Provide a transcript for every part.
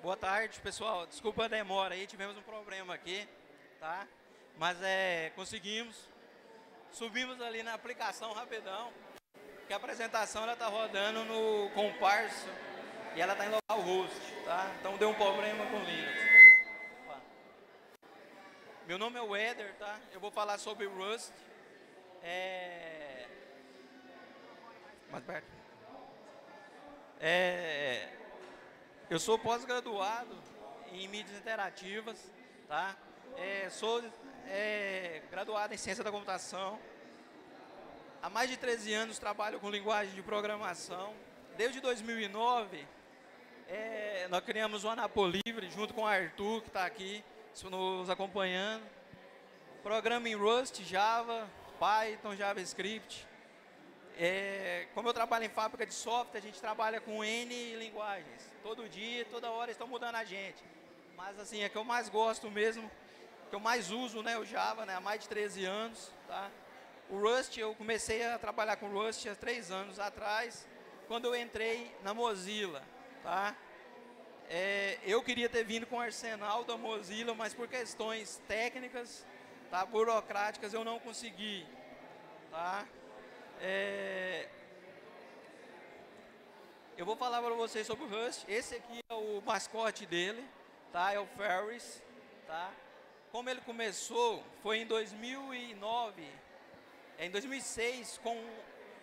Boa tarde, pessoal. Desculpa a demora aí, tivemos um problema aqui, tá? Mas é, conseguimos. Subimos ali na aplicação rapidão, que a apresentação ela tá rodando no comparso e ela tá em local host, tá? Então deu um problema com o Linux. Meu nome é Weather, tá? Eu vou falar sobre Rust. É... Mais perto. É... Eu sou pós-graduado em mídias interativas, tá? É, sou é, graduado em ciência da computação. Há mais de 13 anos trabalho com linguagem de programação. Desde 2009, é, nós criamos o Anapo Livre, junto com o Arthur, que está aqui nos acompanhando. Programa em Rust, Java, Python, JavaScript. É, como eu trabalho em fábrica de software, a gente trabalha com N linguagens. Todo dia, toda hora estão mudando a gente. Mas assim, é que eu mais gosto mesmo, que eu mais uso, né, o Java, né, há mais de 13 anos, tá? O Rust, eu comecei a trabalhar com Rust há três anos atrás, quando eu entrei na Mozilla, tá? É, eu queria ter vindo com o arsenal da Mozilla, mas por questões técnicas, tá, burocráticas, eu não consegui, tá? É... Eu vou falar para vocês sobre o Rust. Esse aqui é o mascote dele, tá? É o Ferris, tá? Como ele começou, foi em 2009, é, em 2006, com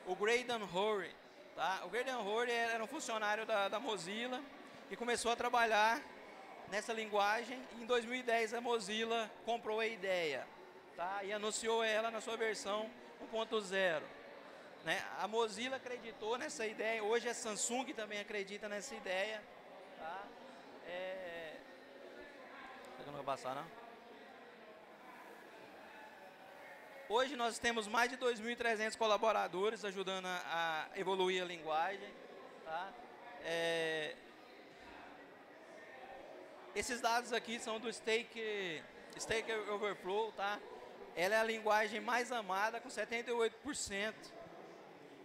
o Graydon Horry, tá? O Graydon Horry era um funcionário da, da Mozilla e começou a trabalhar nessa linguagem. Em 2010 a Mozilla comprou a ideia, tá? E anunciou ela na sua versão 1.0. Né? A Mozilla acreditou nessa ideia, hoje a Samsung também acredita nessa ideia. Tá? É... Será que não passar, não? Hoje nós temos mais de 2.300 colaboradores ajudando a, evoluir a linguagem. Tá? É... Esses dados aqui são do Stake Overflow. Tá? Ela é a linguagem mais amada, com 78%.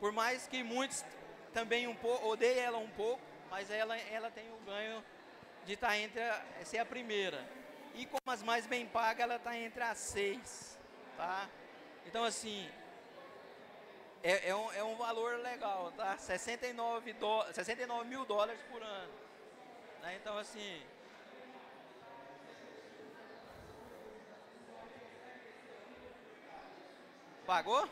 Por mais que muitos também um pouco odeiem ela um pouco, mas ela, ela tem o ganho de estar tá entre a, ser a primeira. E como as mais bem pagas, ela está entre as seis, tá? Então assim, é, é, um, é um valor legal, tá? 69, do, 69 mil dólares por ano. Né? Então assim, Pagou?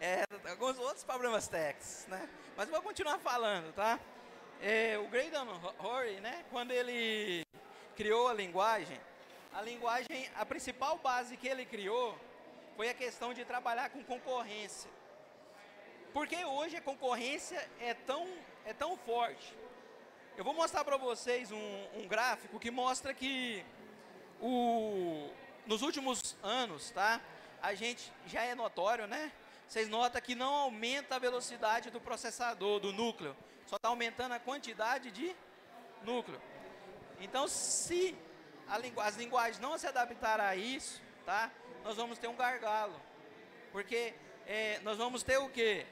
é, alguns outros problemas técnicos, né? Mas vou continuar falando, tá? É, o Graydon Horry, né, quando ele criou a linguagem, a linguagem, a principal base que ele criou foi a questão de trabalhar com concorrência. Porque hoje a concorrência é tão, é tão forte. Eu vou mostrar para vocês um, um, gráfico que mostra que o, nos últimos anos, tá? A gente já é notório, né? Vocês notam que não aumenta a velocidade do processador, do núcleo, só está aumentando a quantidade de núcleo. Então, se lingu as linguagens não se adaptarem a isso, tá? nós vamos ter um gargalo. Porque é, nós vamos ter o quê?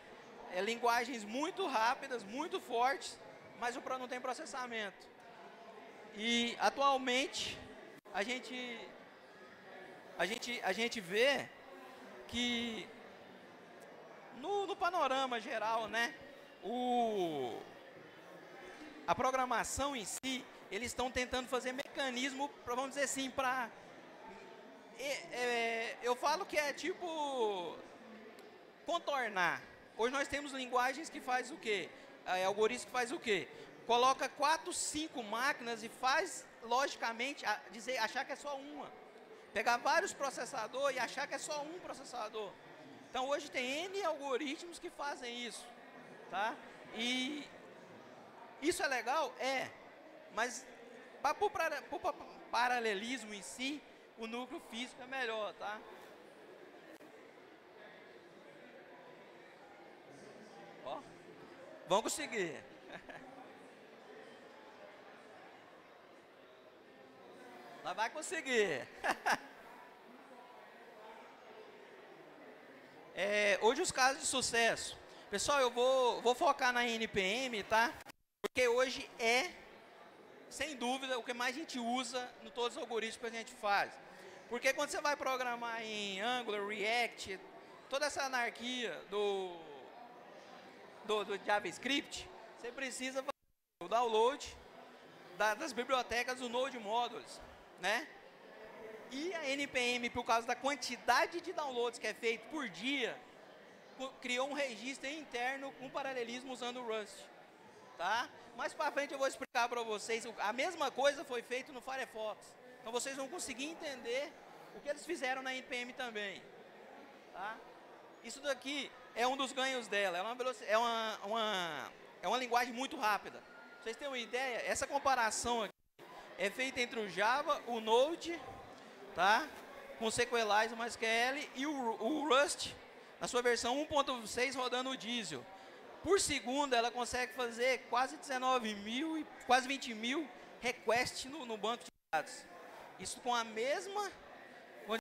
É, linguagens muito rápidas, muito fortes, mas o não tem processamento. E atualmente a gente a gente a gente vê que no, no panorama geral, né? O, a programação em si, eles estão tentando fazer mecanismo, pra, vamos dizer assim, para... É, eu falo que é tipo contornar. Hoje nós temos linguagens que faz o quê? É, algoritmos que faz o quê? Coloca quatro, cinco máquinas e faz logicamente a, dizer, achar que é só uma. Pegar vários processadores e achar que é só um processador. Então hoje tem N algoritmos que fazem isso, tá? E isso é legal? É. Mas para o paralelismo em si, o núcleo físico é melhor, tá? Ó, vamos conseguir. Mas vai conseguir. É, hoje os casos de sucesso. Pessoal, eu vou, vou focar na NPM, tá? porque hoje é, sem dúvida, o que mais a gente usa em todos os algoritmos que a gente faz. Porque quando você vai programar em Angular, React, toda essa anarquia do, do, do JavaScript, você precisa fazer o download da, das bibliotecas do Node Modules, né? E a NPM, por causa da quantidade de downloads que é feito por dia, criou um registro interno com paralelismo usando o Rust. Tá? Mais para frente eu vou explicar para vocês. A mesma coisa foi feito no Firefox. Então vocês vão conseguir entender o que eles fizeram na NPM também. Tá? Isso daqui é um dos ganhos dela. É uma, é uma, uma, é uma linguagem muito rápida. Vocês terem uma ideia, essa comparação aqui é feita entre o Java, o Node, tá? com SQLite, MySQL e o, o Rust na sua versão 1.6 rodando o diesel. Por segundo, ela consegue fazer quase 19 mil, quase 20 mil requests no, no banco de dados. Isso com a mesma, com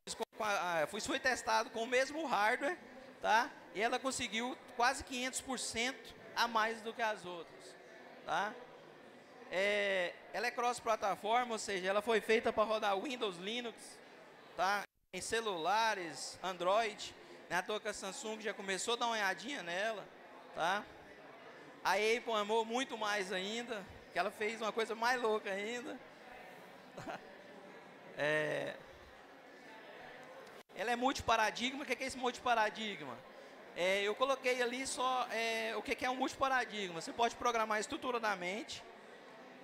a, isso foi testado com o mesmo hardware, tá? E ela conseguiu quase 500% a mais do que as outras, tá? É, ela é cross-plataforma, ou seja, ela foi feita para rodar Windows, Linux, tá? Em celulares, Android, é toa que a Samsung já começou a dar uma olhadinha nela, tá? A Apple amou muito mais ainda, que ela fez uma coisa mais louca ainda. É, ela é multiparadigma. O que é esse multiparadigma? É, eu coloquei ali só é, o que é um multiparadigma. Você pode programar estruturadamente,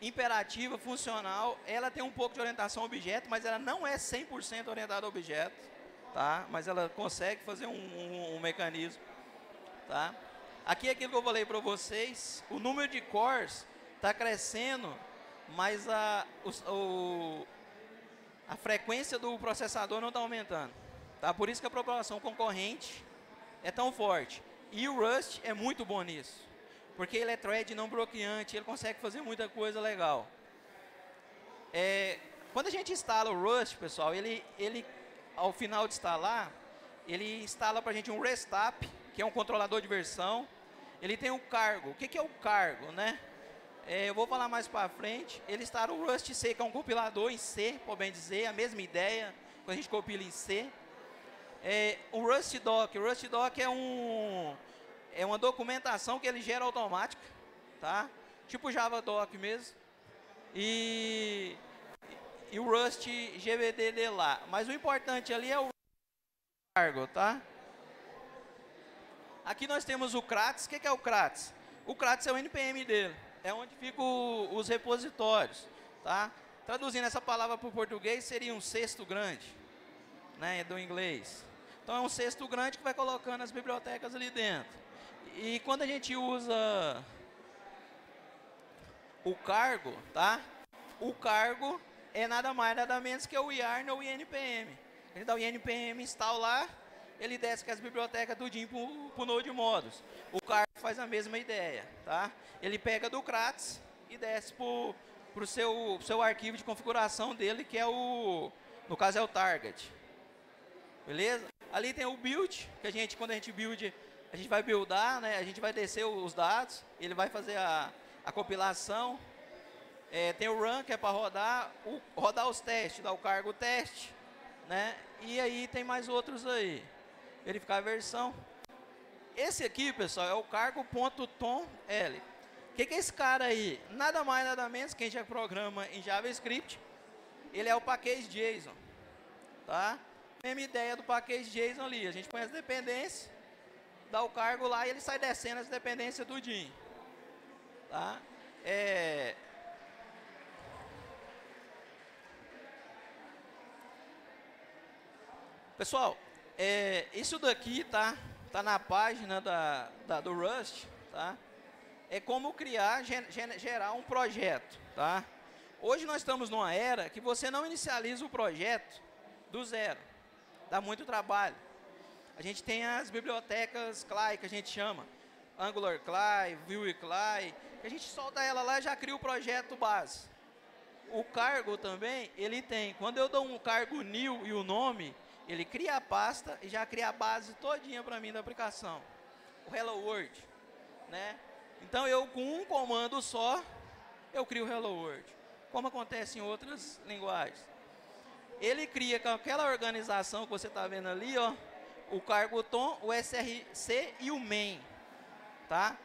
imperativa, funcional. Ela tem um pouco de orientação a objeto, mas ela não é 100% orientada a objeto tá? Mas ela consegue fazer um, um, um mecanismo, tá? Aqui é aquilo que eu falei para vocês, o número de cores está crescendo, mas a, o, a frequência do processador não está aumentando, tá? Por isso que a população concorrente é tão forte. E o Rust é muito bom nisso, porque ele é thread não bloqueante, ele consegue fazer muita coisa legal. É, quando a gente instala o Rust, pessoal, ele, ele ao final de instalar, ele instala para a gente um Restap, que é um controlador de versão. Ele tem o cargo. O que, que é o cargo, né? É, eu vou falar mais para frente. Ele instala o Rust C, que é um compilador em C, por bem dizer, a mesma ideia, quando a gente compila em C. É, o Rust Doc. O Rust Doc é, um, é uma documentação que ele gera automática, tá? Tipo Java Doc mesmo. E e o Rust GBDD lá. Mas o importante ali é o cargo, tá? Aqui nós temos o Kratos. O que é o Kratos? O Kratos é o NPM dele. É onde ficam os repositórios, tá? Traduzindo essa palavra para o português, seria um cesto grande, né, do inglês. Então é um cesto grande que vai colocando as bibliotecas ali dentro. E quando a gente usa o cargo, tá? O cargo é nada mais, nada menos que o YARN ou INPM. Ele dá o INPM install lá, ele desce com as bibliotecas tudinho para o Node Modos. O CAR faz a mesma ideia, tá? Ele pega do CRATS e desce para o seu, seu arquivo de configuração dele, que é o, no caso é o target. Beleza? Ali tem o build, que a gente, quando a gente build, a gente vai buildar, né? A gente vai descer os dados, ele vai fazer a, a compilação, é, tem o run, que é para rodar, o, rodar os testes, dar o cargo teste, né? E aí tem mais outros aí. Verificar a versão. Esse aqui, pessoal, é o cargo.tom L. O que, que é esse cara aí? Nada mais, nada menos, quem já programa em JavaScript, ele é o package JSON, tá? Mesma ideia do package JSON ali, a gente põe as dependências, dá o cargo lá e ele sai descendo as dependências do DIN, tá? É, Pessoal, é, isso daqui tá, tá na página da, da, do Rust, tá? É como criar, gerar um projeto, tá? Hoje nós estamos numa era que você não inicializa o projeto do zero. Dá muito trabalho. A gente tem as bibliotecas CLI, que a gente chama. Angular CLI, Vue CLI. Que a gente solta ela lá e já cria o projeto base. O cargo também, ele tem. Quando eu dou um cargo new e o nome, ele cria a pasta e já cria a base todinha para mim da aplicação. O Hello World, né? Então eu com um comando só eu crio o Hello World. Como acontece em outras linguagens. Ele cria com aquela organização que você está vendo ali, ó, o cargo tom, o SRC e o main, tá?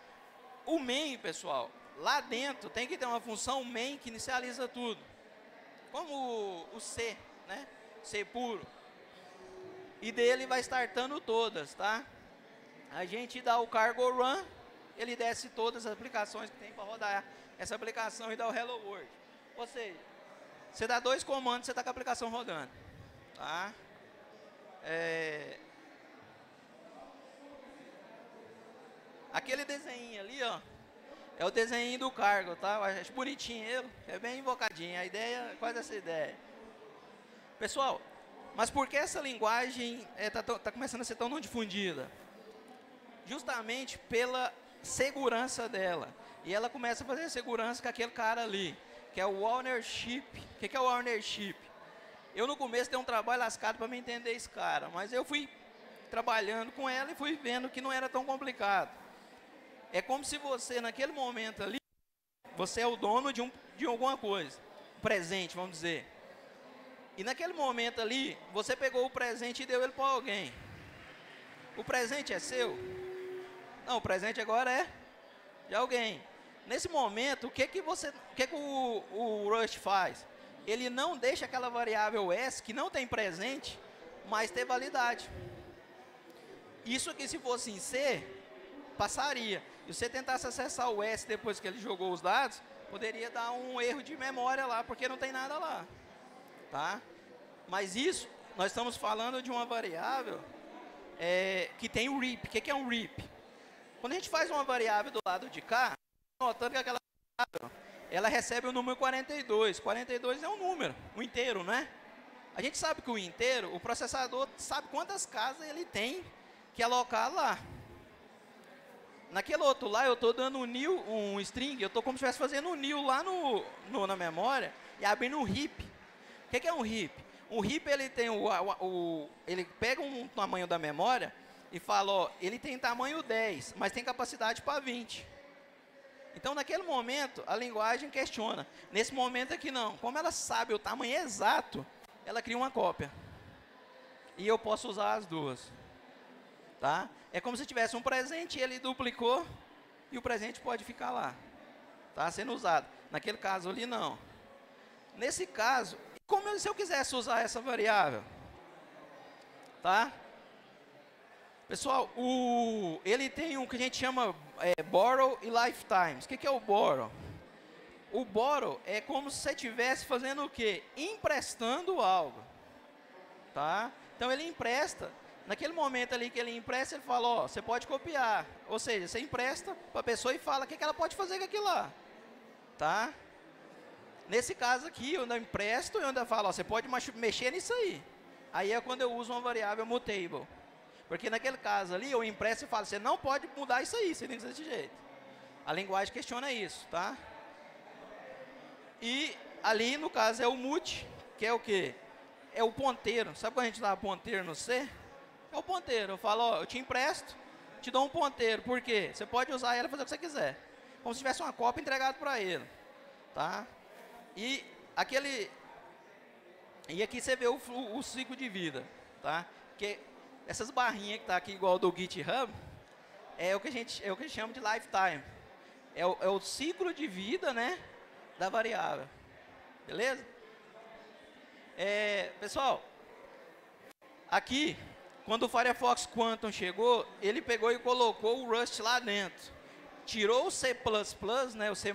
O main, pessoal, lá dentro tem que ter uma função main que inicializa tudo. Como o, o C, né? C puro. E dele vai startando todas, tá? A gente dá o cargo run, ele desce todas as aplicações que tem para rodar essa aplicação e dá o hello world. Ou seja, você dá dois comandos, você está com a aplicação rodando. Tá? É... Aquele desenho ali, ó, é o desenho do cargo, tá? Acho bonitinho ele, é bem invocadinho. A ideia quase essa ideia. Pessoal, mas por que essa linguagem está é, tá, tá começando a ser tão difundida? Justamente pela segurança dela. E ela começa a fazer segurança com aquele cara ali, que é o ownership. O que, que é o ownership? Eu no começo dei um trabalho lascado para me entender esse cara, mas eu fui trabalhando com ela e fui vendo que não era tão complicado. É como se você, naquele momento ali, você é o dono de, um, de alguma coisa, presente, vamos dizer. E naquele momento ali, você pegou o presente e deu ele para alguém. O presente é seu? Não, o presente agora é de alguém. Nesse momento, o que que você, o que que o, o Rust faz? Ele não deixa aquela variável s que não tem presente, mas ter validade. Isso aqui, se fosse em C, passaria. E você tentasse acessar o S depois que ele jogou os dados, poderia dar um erro de memória lá, porque não tem nada lá. Tá? Mas isso, nós estamos falando de uma variável é, que tem o RIP. O que, é um RIP? Quando a gente faz uma variável do lado de cá, notando que aquela variável, ela recebe o número 42. 42 é um número, um inteiro, né? A gente sabe que o inteiro, o processador sabe quantas casas ele tem que alocar lá. Naquele outro lá, eu estou dando um new, um string, eu estou como se estivesse fazendo um new lá no, no, na memória e abrindo um heap. O que, que, é um heap? Um heap ele tem o, o, o, ele pega um tamanho da memória e fala, ó, ele tem tamanho 10, mas tem capacidade para 20. Então, naquele momento, a linguagem questiona. Nesse momento aqui, não. Como ela sabe o tamanho exato, ela cria uma cópia. E eu posso usar as duas. Tá? É como se tivesse um presente e ele duplicou e o presente pode ficar lá. Tá sendo usado. Naquele caso ali, não. Nesse caso, como se eu quisesse usar essa variável? Tá? Pessoal, o, ele tem um que a gente chama é, borrow e lifetimes. O que, que é o borrow? O borrow é como se você estivesse fazendo o quê? Emprestando algo. Tá? Então ele empresta. Naquele momento ali que ele empresta, ele fala, ó, você pode copiar. Ou seja, você empresta para a pessoa e fala o que, que ela pode fazer com aquilo lá. Tá? Nesse caso aqui, eu ainda empresto e ainda falo, ó, você pode mexer nisso aí. Aí é quando eu uso uma variável mutable. Porque naquele caso ali, eu impresso e falo, você não pode mudar isso aí, você tem que ser desse jeito. A linguagem questiona isso, tá? E ali, no caso, é o mute, que é o quê? É o ponteiro. Sabe quando a gente dá ponteiro no C? É o ponteiro. Eu falo, ó, eu te empresto, te dou um ponteiro. Por quê? Você pode usar ela e fazer o que você quiser. Como se tivesse uma cópia entregada para ele. Tá? E aquele... E aqui você vê o, o, o ciclo de vida, tá? Que essas barrinhas que está aqui igual do GitHub, é o que a gente, é o que a gente chama de lifetime. É o, é o ciclo de vida, né, da variável. Beleza? É, pessoal, aqui, quando o Firefox Quantum chegou, ele pegou e colocou o Rust lá dentro. Tirou o C++, né, o C++,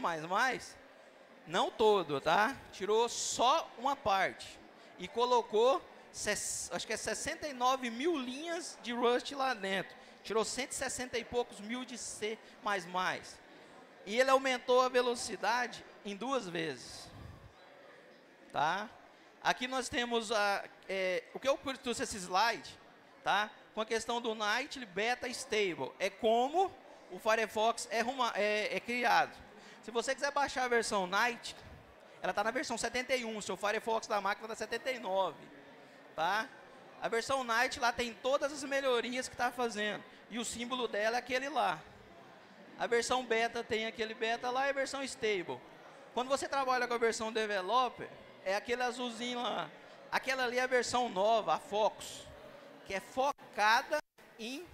não todo, tá? Tirou só uma parte e colocou acho que é 69 mil linhas de Rust lá dentro. Tirou 160 e poucos mil de C++. E ele aumentou a velocidade em duas vezes. Tá? Aqui nós temos a, é, o que eu trouxe esse slide, tá? Com a questão do Nightly Beta Stable. É como o Firefox é, é, é criado. Se você quiser baixar a versão Night, ela está na versão 71, seu Firefox da máquina está 79 tá? A versão Night lá tem todas as melhorias que está fazendo. E o símbolo dela é aquele lá. A versão beta tem aquele beta lá e a versão stable. Quando você trabalha com a versão developer, é aquele azulzinho lá. Aquela ali é a versão nova, a Focus, que é focada em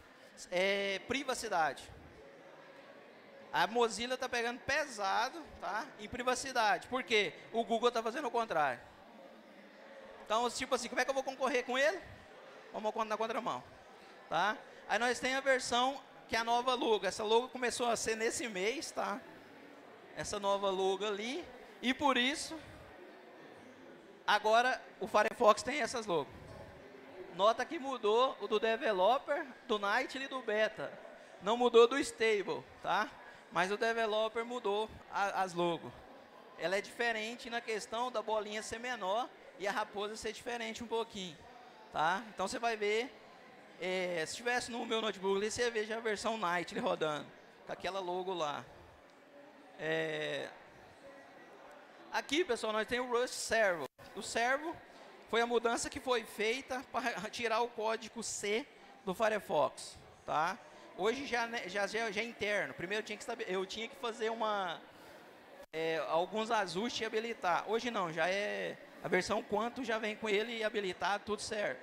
é, privacidade. A Mozilla está pegando pesado tá, em privacidade. Por quê? O Google está fazendo o contrário. Então, tipo assim, como é que eu vou concorrer com ele? Vamos na contramão. Tá? Aí nós temos a versão que é a nova logo. Essa logo começou a ser nesse mês, tá? Essa nova logo ali. E por isso, agora o Firefox tem essas logos. Nota que mudou o do developer, do Night e do beta. Não mudou do stable, tá? Mas o developer mudou a, as logos. Ela é diferente na questão da bolinha ser menor e a raposa ser diferente um pouquinho, tá? Então você vai ver, é, se estivesse no meu notebook ali, você veja a versão Night rodando, com aquela logo lá. É, aqui, pessoal, nós temos o Rust Servo. O Servo foi a mudança que foi feita para tirar o código C do Firefox, tá? Hoje já, né, já, já, já é interno. Primeiro eu tinha que, saber, eu tinha que fazer uma, é, alguns ajustes e habilitar. Hoje não, já é a versão quanto já vem com ele habilitado, tudo certo.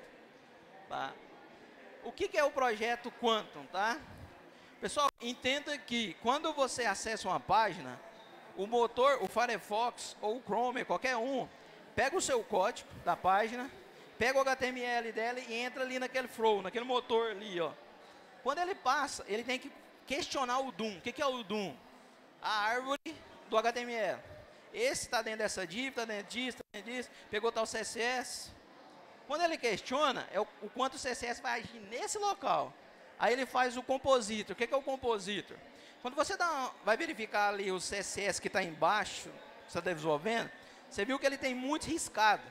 Tá? O que, que é o projeto Quantum, tá? Pessoal, entenda que quando você acessa uma página, o motor, o Firefox ou o Chrome, qualquer um, pega o seu código da página, pega o HTML dela e entra ali naquele flow, naquele motor ali, ó. Quando ele passa, ele tem que questionar o DOM. O que, que é o DOM? A árvore do HTML. Esse está dentro dessa div, está dentro disso, está dentro disso, pegou tal CSS. Quando ele questiona, é o, quanto o CSS vai agir nesse local. Aí ele faz o compositor. O que, que é o compositor? Quando você dá, vai verificar ali o CSS que está embaixo, você está desenvolvendo, você viu que ele tem muito riscado.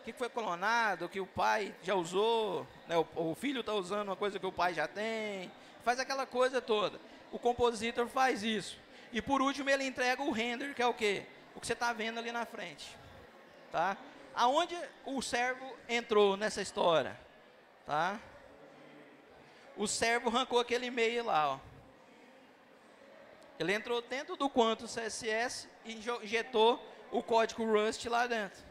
O que foi clonado, que o pai já usou, né, o, o filho está usando uma coisa que o pai já tem, faz aquela coisa toda. O compositor faz isso. E por último ele entrega o render, que é o quê? O que você está vendo ali na frente. Tá? Aonde o servo entrou nessa história? Tá? O servo arrancou aquele e-mail lá. Ó. Ele entrou dentro do quanto CSS e injetou o código Rust lá dentro.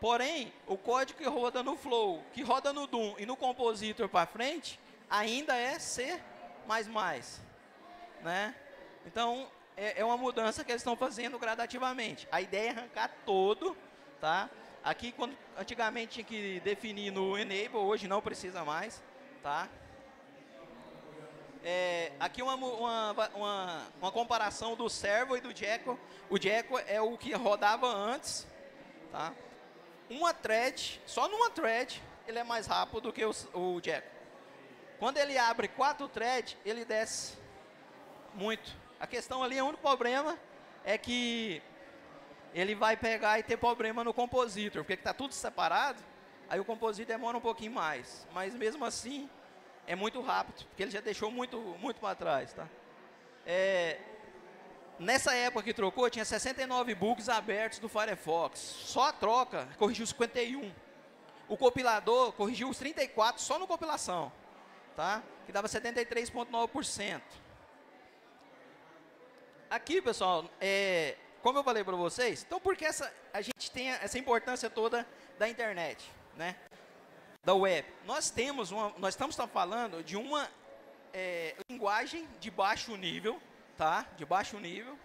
Porém, o código que roda no Flow, que roda no Doom e no Compositor para frente, ainda é C++. Né? Então, é, é uma mudança que eles estão fazendo gradativamente. A ideia é arrancar todo, tá? Aqui, quando antigamente tinha que definir no enable, hoje não precisa mais, tá? É, aqui uma, uma, uma, uma, comparação do servo e do Jekyll. O Jekyll é o que rodava antes, tá? Uma thread, só numa thread, ele é mais rápido do que o, o Jekyll. Quando ele abre quatro threads, ele desce muito. A questão ali, o único problema é que ele vai pegar e ter problema no compositor, porque está tudo separado, aí o compositor demora um pouquinho mais. Mas mesmo assim, é muito rápido, porque ele já deixou muito, muito para trás. Tá? É, nessa época que trocou, tinha 69 bugs abertos do Firefox. Só a troca corrigiu 51. O compilador corrigiu os 34 só no compilação, tá? que dava 73,9%. Aqui, pessoal, é, como eu falei para vocês, então por que essa, a gente tem essa importância toda da internet, né? Da web. Nós temos uma, nós estamos falando de uma é, linguagem de baixo nível, tá? De baixo nível,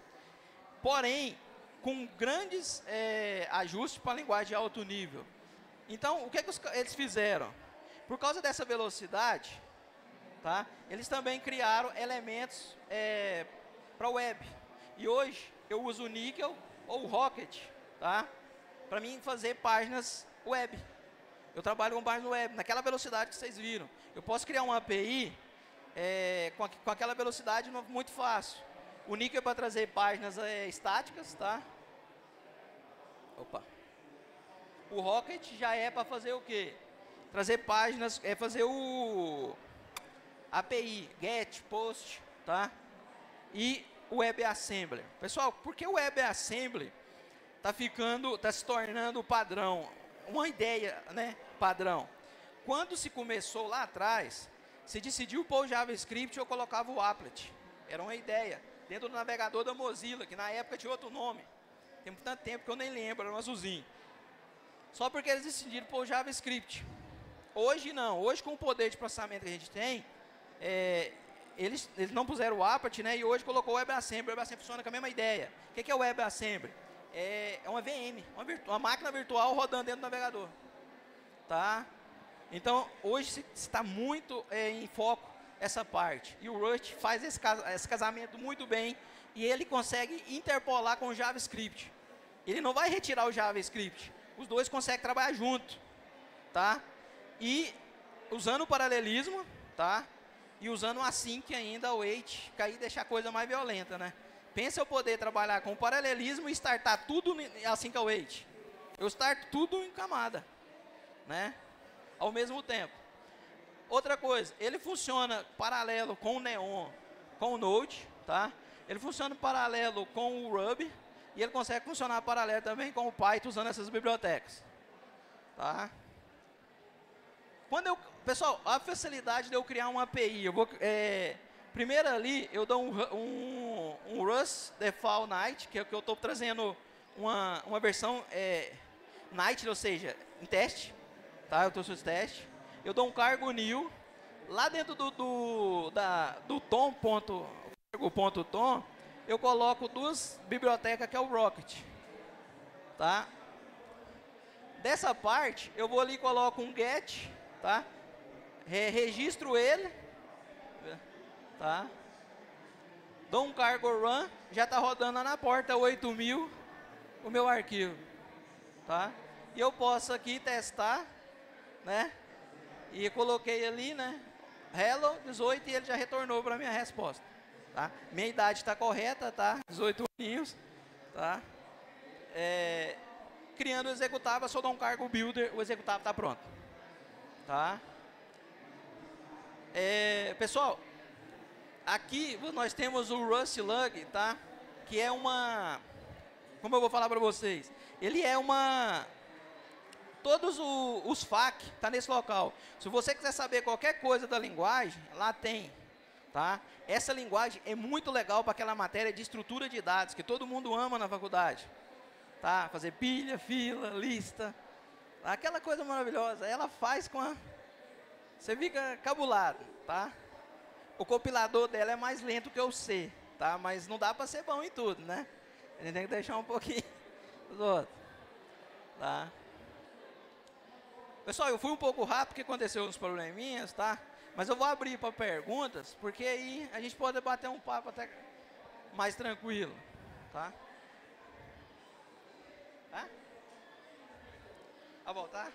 porém com grandes é, ajustes para a linguagem de alto nível. Então, o que, é que os, eles fizeram? Por causa dessa velocidade, tá? Eles também criaram elementos é, para web. E hoje eu uso o Nickel ou o Rocket, tá? Para mim fazer páginas web. Eu trabalho com páginas web, naquela velocidade que vocês viram. Eu posso criar uma API é, com, a, com, aquela velocidade muito fácil. O Nickel é para trazer páginas é, estáticas, tá? Opa. O Rocket já é para fazer o quê? Trazer páginas, é fazer o API, GET, POST, tá? E o WebAssembly. Pessoal, por que o WebAssembly está ficando, está se tornando padrão? Uma ideia, né, padrão. Quando se começou lá atrás, se decidiu pôr o JavaScript, eu colocava o applet. Era uma ideia. Dentro do navegador da Mozilla, que na época tinha outro nome. Tem tanto tempo que eu nem lembro, era um azulzinho. Só porque eles decidiram pôr JavaScript. Hoje não, hoje com o poder de processamento que a gente tem, é, eles, eles não puseram o Apache, né? E hoje colocou o WebAssembly. O WebAssembly funciona com a mesma ideia. O que é o WebAssembly? É, é uma VM, uma, uma, máquina virtual rodando dentro do navegador. Tá? Então, hoje está muito é, em foco essa parte. E o Rust faz esse, esse casamento muito bem e ele consegue interpolar com o JavaScript. Ele não vai retirar o JavaScript. Os dois conseguem trabalhar junto, tá? E usando o paralelismo, tá? E usando o async ainda, o wait, que aí deixa a coisa mais violenta, né? Pensa eu poder trabalhar com paralelismo e startar tudo assim que o wait. Eu starto tudo em camada, né? Ao mesmo tempo. Outra coisa, ele funciona paralelo com o Neon, com o Node, tá? Ele funciona paralelo com o Ruby e ele consegue funcionar paralelo também com o Python usando essas bibliotecas. Tá? Quando eu, pessoal, a facilidade de eu criar uma API, eu vou, é, primeiro ali eu dou um, um, um Rust Default Night, que é o que eu estou trazendo uma, uma versão é, Night, ou seja, em teste, tá? Eu estou nos teste. Eu dou um cargo new lá dentro do, do, da, do tom ponto o ponto tom, eu coloco duas bibliotecas que é o Rocket. Tá? Dessa parte, eu vou ali e coloco um get, tá? Re registro ele, tá? Dou um cargo run, já está rodando lá na porta 8000 o meu arquivo, tá? E eu posso aqui testar, né? E coloquei ali, né? Hello 18 e ele já retornou para minha resposta. Tá? Minha idade está correta, tá? 18 aninhos, tá? É, criando o executável, só dou um cargo builder, o executável está pronto. Tá? É, pessoal, aqui nós temos o Rust Lug, tá? Que é uma, como eu vou falar para vocês, ele é uma, todos o, os FAQ tá nesse local. Se você quiser saber qualquer coisa da linguagem, lá tem, tá? Essa linguagem é muito legal para aquela matéria de estrutura de dados que todo mundo ama na faculdade. Tá? Fazer pilha, fila, lista. Aquela coisa maravilhosa. Ela faz com a... Você fica cabulado, tá? O compilador dela é mais lento que o C, tá? Mas não dá para ser bom em tudo, né? A gente tem que deixar um pouquinho os outros. Tá? Pessoal, eu fui um pouco rápido porque aconteceu uns probleminhas, tá? Mas eu vou abrir para perguntas, porque aí a gente pode bater um papo até mais tranquilo, tá? Hã? A voltar?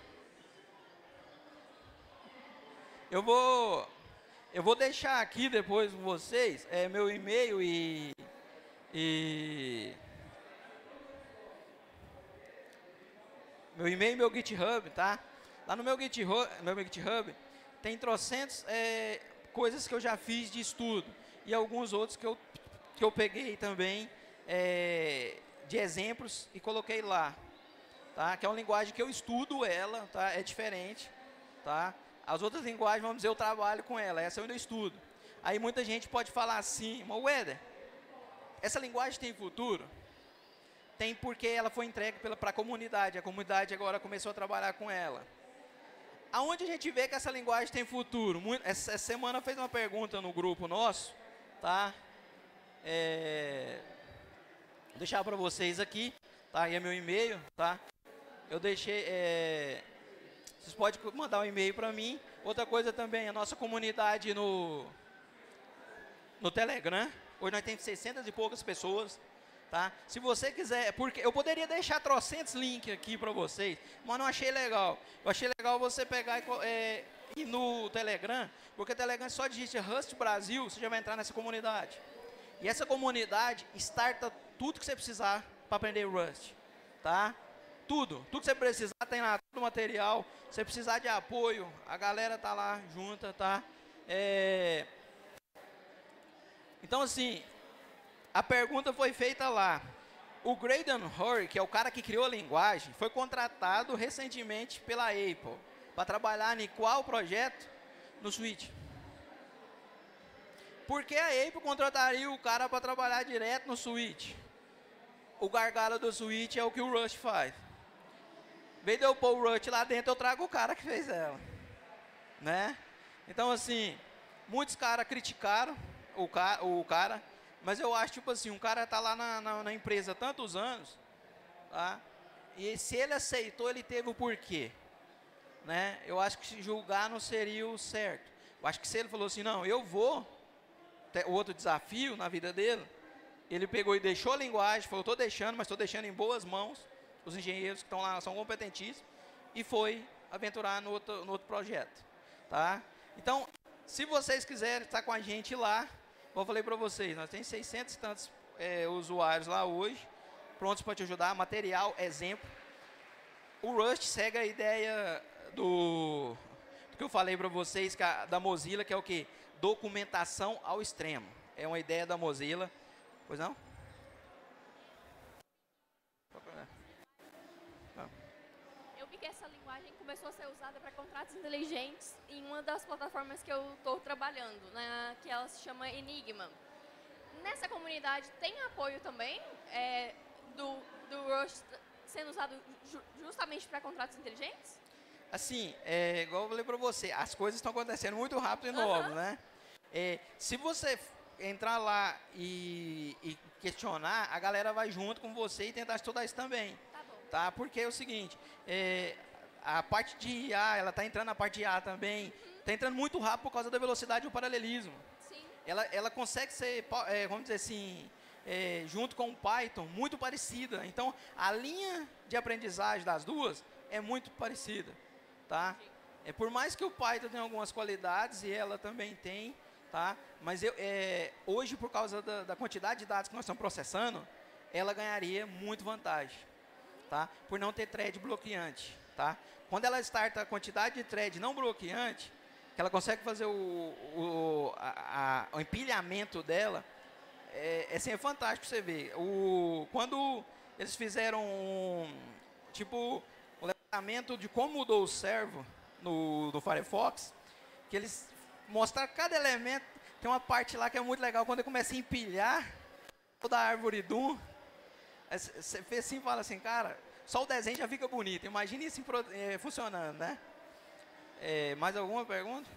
Eu vou eu vou deixar aqui depois com vocês é, meu e-mail e, e meu e-mail e meu GitHub, tá? Lá no meu GitHub, meu GitHub tem trocentos é, coisas que eu já fiz de estudo e alguns outros que eu, que eu peguei também é, de exemplos e coloquei lá. Tá? Que é uma linguagem que eu estudo ela, tá? é diferente. Tá? As outras linguagens, vamos dizer, eu trabalho com ela, essa eu ainda estudo. Aí muita gente pode falar assim, mas Weder, essa linguagem tem futuro? Tem porque ela foi entregue para a comunidade, a comunidade agora começou a trabalhar com ela. Aonde a gente vê que essa linguagem tem futuro? essa semana fez uma pergunta no grupo nosso, tá? É, vou deixar para vocês aqui, tá? É meu e-mail, tá? Eu deixei, é, vocês podem mandar um e-mail para mim. Outra coisa também, a nossa comunidade no, no Telegram. Hoje nós temos 600 e poucas pessoas, Tá? Se você quiser, porque eu poderia deixar trocentos links aqui para vocês, mas não achei legal. Eu achei legal você pegar e é, ir no Telegram, porque o Telegram só digita Rust Brasil, você já vai entrar nessa comunidade. E essa comunidade starta tudo que você precisar para aprender Rust, tá? Tudo, tudo que você precisar tem lá, todo o material. Se você precisar de apoio, a galera tá lá junta, tá? É... Então assim, a pergunta foi feita lá. O Graydon Hoare, que é o cara que criou a linguagem, foi contratado recentemente pela Apple para trabalhar em qual projeto? No Switch. Por que a Apple contrataria o cara para trabalhar direto no Switch? O, gargalo do switch é o que o Rust faz. Em vez de eu pôr o lá dentro, eu trago o cara que fez ela. Né? Então, assim, muitos caras criticaram o, ca o cara, mas eu acho, tipo assim, um cara tá lá na, na, na empresa há tantos anos, tá? E se ele aceitou, ele teve o porquê. Né? Eu acho que julgar não seria o certo. Eu acho que se ele falou assim, não, eu vou, o outro desafio na vida dele, ele pegou e deixou a linguagem, falou, estou deixando, mas estou deixando em boas mãos, os engenheiros que estão lá são competentíssimos, e foi aventurar no outro, no outro projeto. Tá? Então, se vocês quiserem estar com a gente lá, como eu falei para vocês, nós temos 600 e tantos é, usuários lá hoje, prontos para te ajudar, material, exemplo. O Rust segue a ideia do, do que eu falei para vocês, a, da Mozilla, que é o que? Documentação ao extremo. É uma ideia da Mozilla. Pois não? Eu vi que essa linguagem começou a ser usada para contratos inteligentes em uma das plataformas que eu estou trabalhando, né, que ela se chama Enigma. Nessa comunidade tem apoio também é, do, do Rust sendo usado ju justamente para contratos inteligentes? Assim, é, igual eu falei para você, as coisas estão acontecendo muito rápido e novo, né? É, se você entrar lá e, e, questionar, a galera vai junto com você e tentar estudar isso também. Tá bom. Tá? Porque é o seguinte, é, a parte de IA, ela está entrando na parte de IA também, está uhum. entrando muito rápido por causa da velocidade e do paralelismo. Sim. Ela, ela consegue ser, é, vamos dizer assim, é, junto com o Python, muito parecida. Então, a linha de aprendizagem das duas é muito parecida. Tá? É, por mais que o Python tenha algumas qualidades, e ela também tem, tá? mas eu, é, hoje, por causa da, da quantidade de dados que nós estamos processando, ela ganharia muito vantagem. Tá? Por não ter thread bloqueante. Tá? Quando ela starta a quantidade de thread não bloqueante, que ela consegue fazer o, o, a, a, o empilhamento dela, é, é, assim, é fantástico você ver. O, quando eles fizeram, um, tipo, o levantamento de como mudou o servo no, no Firefox, que eles mostraram cada elemento, tem uma parte lá que é muito legal, quando ele começa a empilhar toda a árvore Doom, você fez assim e fala assim, cara, só o desenho já fica bonito. Imagine isso é, funcionando, né? É, mais alguma pergunta?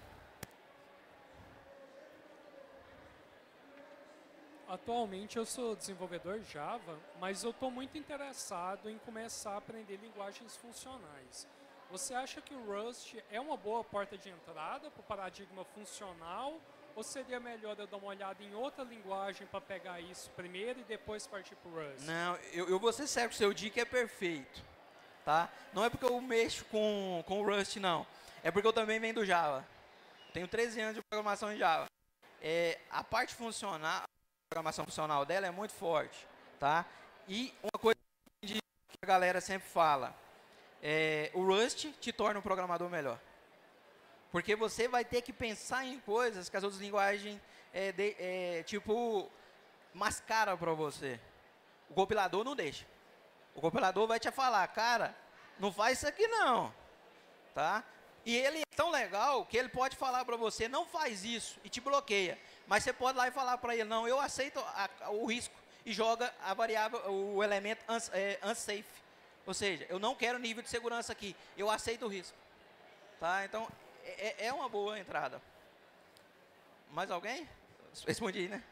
Atualmente eu sou desenvolvedor Java, mas eu estou muito interessado em começar a aprender linguagens funcionais. Você acha que o Rust é uma boa porta de entrada para o paradigma funcional ou seria melhor eu dar uma olhada em outra linguagem para pegar isso primeiro e depois partir para o Rust? Não, eu, eu vou ser sério, o seu dica é perfeito. Tá? Não é porque eu mexo com, com o Rust, não. É porque eu também venho do Java. Tenho 13 anos de programação em Java. É, a parte funcional, a programação funcional dela é muito forte. Tá? E uma coisa que a galera sempre fala, é, o Rust te torna um programador melhor. Porque você vai ter que pensar em coisas que as outras linguagens, é, de, é, tipo, para você. O compilador não deixa. O compilador vai te falar, cara, não faz isso aqui não. Tá? E ele é tão legal que ele pode falar para você, não faz isso, e te bloqueia. Mas você pode lá e falar para ele, não, eu aceito a, a, o risco e joga a variável, o elemento uns, é, unsafe. Ou seja, eu não quero nível de segurança aqui, eu aceito o risco. Tá? Então, é, é, é uma boa entrada. Mais alguém? Respondi, né?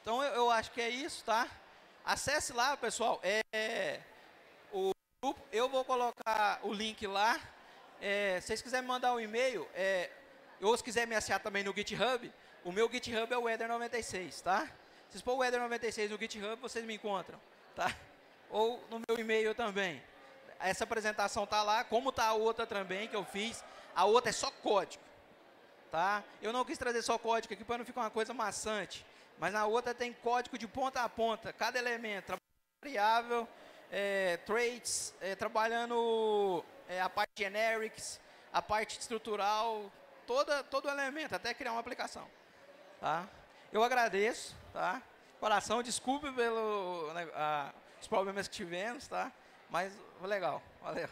Então eu, eu, acho que é isso, tá? Acesse lá, pessoal. É, o grupo, eu vou colocar o link lá. É, se vocês quiserem mandar um e-mail, é, ou se quiser me achar também no GitHub, o meu GitHub é o Eder96, tá? Se vocês pôr o Eder96 no GitHub, vocês me encontram, tá? Ou no meu e-mail também essa apresentação tá lá, como tá a outra também que eu fiz. A outra é só código, tá? Eu não quis trazer só código aqui para não ficar uma coisa maçante, mas na outra tem código de ponta a ponta, cada elemento, variável, é, traits, é, trabalhando é, a parte generics, a parte estrutural, toda, todo elemento, até criar uma aplicação, tá? Eu agradeço, tá? Coração, desculpe pelos né, problemas que tivemos, tá? Mas legal. Valeu.